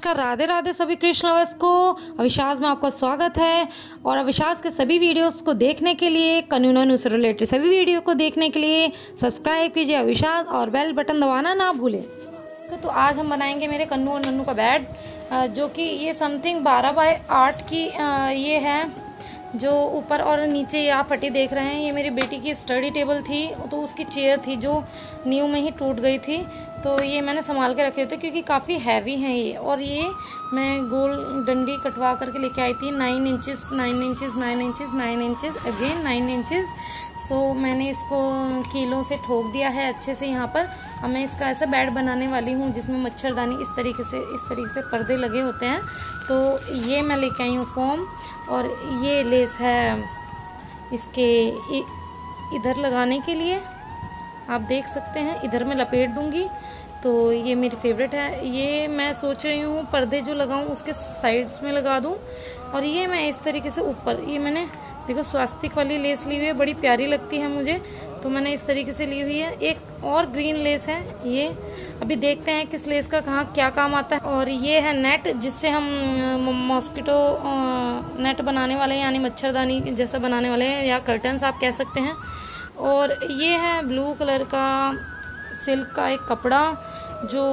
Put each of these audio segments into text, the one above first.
नमस्कार, राधे राधे सभी कृष्ण को। अविश्वास में आपका स्वागत है। और अविश्वास के सभी वीडियोस को देखने के लिए कानूनन से रिलेटेड सभी वीडियो को देखने के लिए सब्सक्राइब कीजिए अविश्वास और बेल बटन दबाना ना भूलें। तो आज हम बनाएँगे मेरे कन्नू और नन्नू का बेड जो कि ये समथिंग बारह बाय आठ की ये है, जो ऊपर और नीचे आप फटी देख रहे हैं। ये मेरी बेटी की स्टडी टेबल थी तो उसकी चेयर थी जो न्यू में ही टूट गई थी। तो ये मैंने संभाल के रखे थे क्योंकि काफ़ी हैवी हैं ये। और ये मैं गोल डंडी कटवा करके लेके आई थी। Nine inches nine inches nine inches nine inches again nine inches so मैंने इसको कीलों से ठोक दिया है अच्छे से यहाँ पर। अब मैं इसका ऐसा बेड बनाने वाली हूँ जिसमें मच्छरदानी इस तरीके से, इस तरीके से पर्दे लगे होते हैं। तो ये मैं लेके आई हूँ फॉर्म और ये लेस है इसके इधर लगाने के लिए। आप देख सकते हैं, इधर मैं लपेट दूँगी। तो ये मेरी फेवरेट है। ये मैं सोच रही हूँ, पर्दे जो लगाऊँ, उसके साइड्स में लगा दूँ। और ये मैं इस तरीके से ऊपर, ये मैंने, देखो, स्वास्तिक वाली लेस ली हुई है, बड़ी प्यारी लगती है मुझे। तो मैंने इस तरीके से ली हुई है। एक और ग्रीन लेस है, ये। अभी देखते हैं किस लेस का कहाँ क्या काम आता है। और ये है नेट जिससे हम मॉस्किटो नेट बनाने वाले हैं, यानी मच्छरदानी जैसा बनाने वाले हैं, या कर्टन्स आप कह सकते हैं। और ये है ब्लू कलर का सिल्क का एक कपड़ा, जो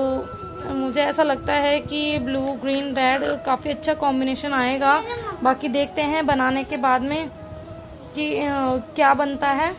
मुझे ऐसा लगता है कि ब्लू, ग्रीन, रेड काफ़ी अच्छा कॉम्बिनेशन आएगा। बाकी देखते हैं बनाने के बाद में कि क्या बनता है।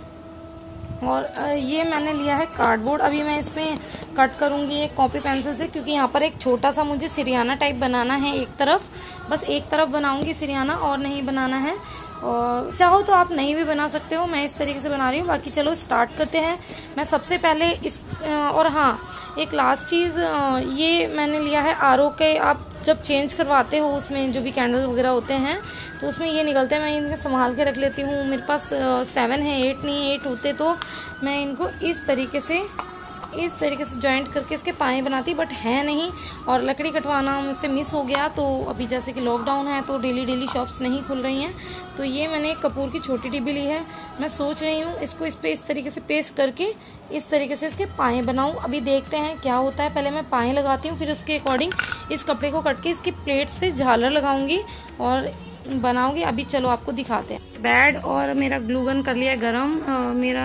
और ये मैंने लिया है कार्डबोर्ड अभी मैं इसमें कट करूँगी एक कॉपी पेंसिल से, क्योंकि यहाँ पर एक छोटा सा मुझे सिरियाना टाइप बनाना है एक तरफ़। बस एक तरफ़ बनाऊँगी सिरियाना, और नहीं बनाना है। और, चाहो तो आप नहीं भी बना सकते हो, मैं इस तरीके से बना रही हूँ। बाकी चलो स्टार्ट करते हैं। मैं सबसे पहले इस और हाँ एक लास्ट चीज़ ये मैंने लिया है आर के आप जब चेंज करवाते हो उसमें जो भी कैंडल वगैरह होते हैं तो उसमें ये निकलते हैं, मैं इनके संभाल के रख लेती हूँ। मेरे पास सेवन है एट नहीं एट होते तो मैं इनको इस तरीके से इस तरीके से जॉइंट करके इसके पाए बनाती बट है नहीं। और लकड़ी कटवाना मुझसे मिस हो गया तो अभी जैसे कि लॉकडाउन है तो डेली डेली शॉप्स नहीं खुल रही हैं। तो ये मैंने कपूर की छोटी डिब्बी ली है। मैं सोच रही हूँ इसको इस पर इस तरीके से पेस्ट करके इस तरीके से इसके पाए बनाऊँ। अभी देखते हैं क्या होता है। पहले मैं पाए लगाती हूँ, फिर उसके अकॉर्डिंग इस कपड़े को कट के इसकी प्लेट से झालर लगाऊँगी और बनाऊँगी। अभी चलो आपको दिखाते हैं। बैड और मेरा ग्लू गन कर लिया गरम। मेरा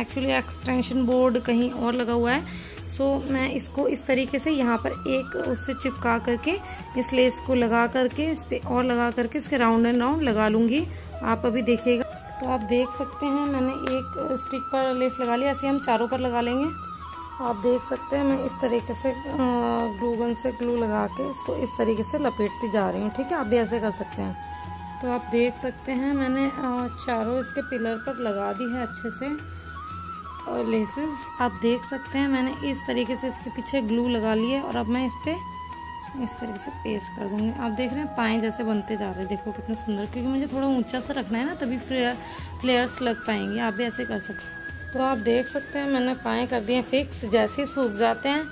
एक्चुअली एक्सटेंशन बोर्ड कहीं और लगा हुआ है। सो so, मैं इसको इस तरीके से यहाँ पर एक उससे चिपका करके इस लेस को लगा करके इस पर और लगा करके इसके राउंड एंड राउंड लगा लूँगी। आप अभी देखिएगा। तो आप देख सकते हैं मैंने एक स्टिक पर लेस लगा लिया। ऐसे हम चारों पर लगा लेंगे। आप देख सकते हैं मैं इस तरीके से ग्लू गन से ग्लू लगा के इसको इस तरीके से लपेटती जा रही हूँ। ठीक है आप भी ऐसे कर सकते हैं। तो आप देख सकते हैं मैंने चारों इसके पिलर पर लगा दी है अच्छे से। और लेसेस आप देख सकते हैं मैंने इस तरीके से इसके पीछे ग्लू लगा लिया और अब मैं इस पर इस तरीके से पेस्ट कर दूँगी। आप देख रहे हैं पाए जैसे बनते जा रहे हैं। देखो कितना सुंदर क्योंकि मुझे थोड़ा ऊँचा सा रखना है ना तभी फ्लेयर फ्लेयर्स लग पाएँगे। आप भी ऐसे कर सकते हैं। तो आप देख सकते हैं मैंने पाए कर दिए फिक्स जैसे ही सूख जाते हैं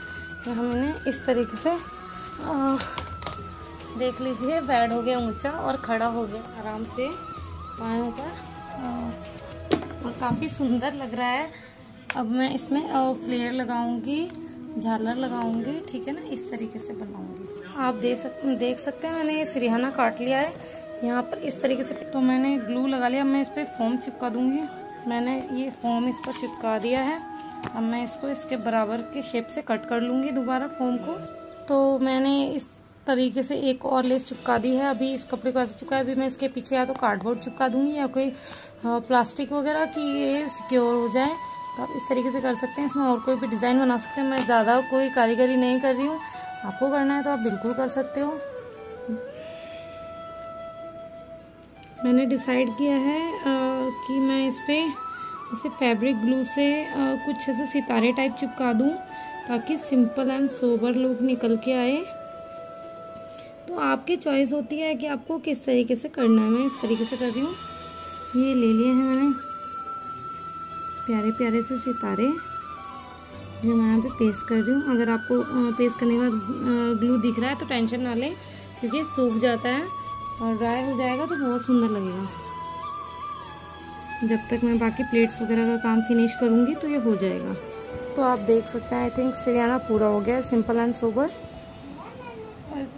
तो हम इन्हें इस तरीके से आ, देख लीजिए बेड हो गया ऊँचा और खड़ा हो गया, आराम से पायों पर और काफ़ी सुंदर लग रहा है। अब मैं इसमें फ्लेयर लगाऊँगी, झालर लगाऊँगी, ठीक है ना? इस तरीके से बनाऊँगी। आप देख सक, देख सकते हैं, मैंने ये सिरिहाना काट लिया है। यहाँ पर इस तरीके से तो मैंने ग्लू लगा लिया। मैं इस पर फोम चिपका दूँगी। मैंने ये फोम इस पर चिपका दिया है। अब मैं इसको इसके बराबर के शेप से कट कर लूँगी दोबारा फोम को। तो मैंने इस तरीके से एक और लेस चिपका दी है। अभी इस कपड़े को ऐसे चिपका है अभी मैं इसके पीछे या तो कार्डबोर्ड चिपका दूँगी या कोई प्लास्टिक वगैरह कि ये सिक्योर हो जाए। तो आप इस तरीके से कर सकते हैं। इसमें और कोई भी डिज़ाइन बना सकते हैं। मैं ज़्यादा कोई कारीगरी नहीं कर रही हूँ। आपको करना है तो आप बिल्कुल कर सकते हो। मैंने डिसाइड किया है आ, कि मैं इस पर इसे फैब्रिक ग्लू से आ, कुछ ऐसे सितारे टाइप चिपका दूँ ताकि सिंपल एंड सोबर लुक निकल के आए। तो आपकी चॉइस होती है कि आपको किस तरीके से करना है। मैं इस तरीके से कर रही हूँ। ये ले लिए हैं मैंने प्यारे प्यारे से सितारे। जो मैं यहाँ पे पेस्ट कर रही हूँ। अगर आपको पेस्ट करने के बाद ग्लू दिख रहा है तो टेंशन ना लें, क्योंकि सूख जाता है और ड्राई हो जाएगा तो बहुत सुंदर लगेगा। जब तक मैं बाकी प्लेट्स वगैरह का काम फिनिश करूँगी तो ये हो जाएगा। तो आप देख सकते हैं आई थिंक सिरियाना पूरा हो गया सिंपल एंड सोबर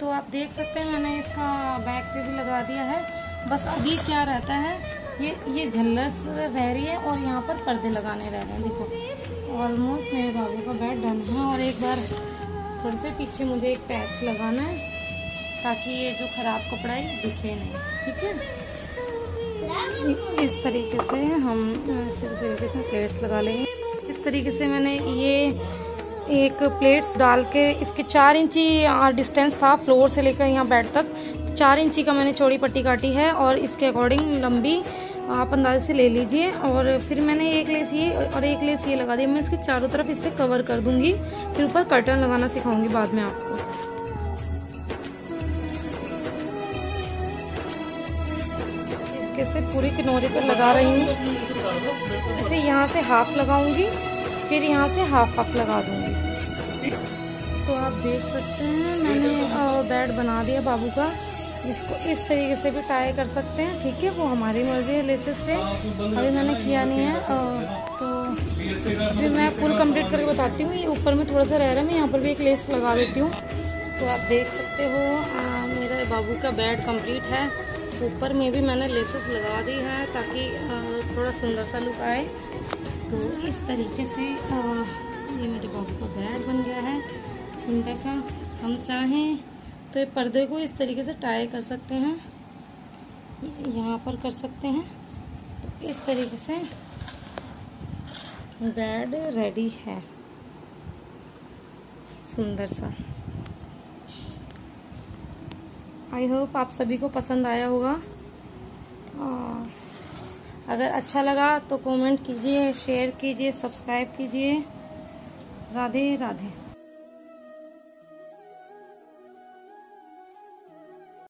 तो आप देख सकते हैं, मैंने इसका बैक पे भी लगा दिया है। बस अभी क्या रहता है, ये ये झल्लस रह रही है और यहाँ पर पर्दे लगाने रह रहे हैं, देखो। ऑलमोस्ट मेरे बाबू का बेड डन है और एक बार थोड़े से पीछे मुझे एक पैच लगाना है, ताकि ये जो ख़राब कपड़ा है दिखे नहीं, ठीक है? इस तरीके से हम इस तरीके से प्लेट्स लगा लेंगे। इस तरीके से मैंने ये एक प्लेट्स डाल के, इसके चार इंची डिस्टेंस था फ्लोर से लेकर यहाँ बेड तक। तो चार इंची का मैंने चौड़ी पट्टी काटी है और इसके अकॉर्डिंग लंबी आप अंदाजे से ले लीजिए। और फिर मैंने एक लेस ये, और एक लेस ये लगा दी मैं इसके चारों तरफ़ इससे कवर कर दूँगी। फिर ऊपर कर्टन लगाना सिखाऊँगी बाद में आपको। इसके से पूरी किनोरे पर लगा रही हूँ। इसे यहाँ से हाफ़ लगाऊँगी। फिर यहाँ से हाफ़ हाफ़ लगा दूँगी। तो आप देख सकते हैं, मैंने बेड बना दिया बाबू का इसको इस तरीके से भी टाई कर सकते हैं। ठीक है, वो हमारी मर्ज़ी है लेसेस से। अभी मैंने किया नहीं है तो फिर मैं फुल कंप्लीट करके बताती हूँ। ये ऊपर में थोड़ा सा रह रहा है, मैं यहाँ पर भी एक लेस लगा देती हूँ। तो आप देख सकते हो मेरा बाबू का बेड कंप्लीट है। ऊपर में भी मैंने लेसेस लगा दी है, ताकि थोड़ा सुंदर सा लुक आए। तो इस तरीके से आ, ये मेरे बाबू का बेड बन गया है। सुंदर सा हम चाहें तो ये पर्दे को इस तरीके से टाई कर सकते हैं। यहाँ पर कर सकते हैं। तो इस तरीके से बेड रेडी है। सुंदर सा। आई होप आप सभी को पसंद आया होगा। अगर अच्छा लगा तो कमेंट कीजिए शेयर कीजिए सब्सक्राइब कीजिए। राधे राधे।